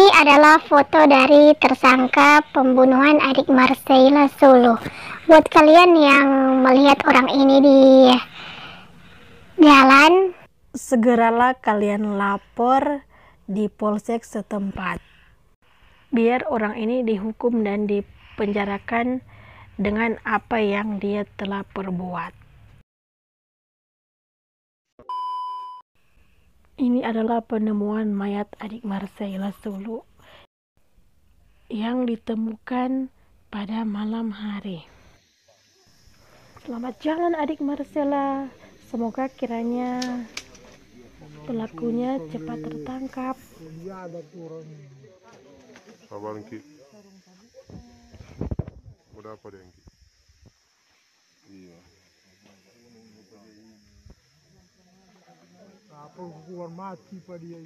Ini adalah foto dari tersangka pembunuhan adik Marcella Solo. Buat kalian yang melihat orang ini di jalan, segeralah kalian lapor di polsek setempat. Biar orang ini dihukum dan dipenjarakan dengan apa yang dia telah perbuat. Ini adalah penemuan mayat adik Marcella Sulu yang ditemukan pada malam hari. Selamat jalan adik Marcella. Semoga kiranya pelakunya cepat tertangkap. Ki. Udah apa deh? Apa hukuman mati pada dia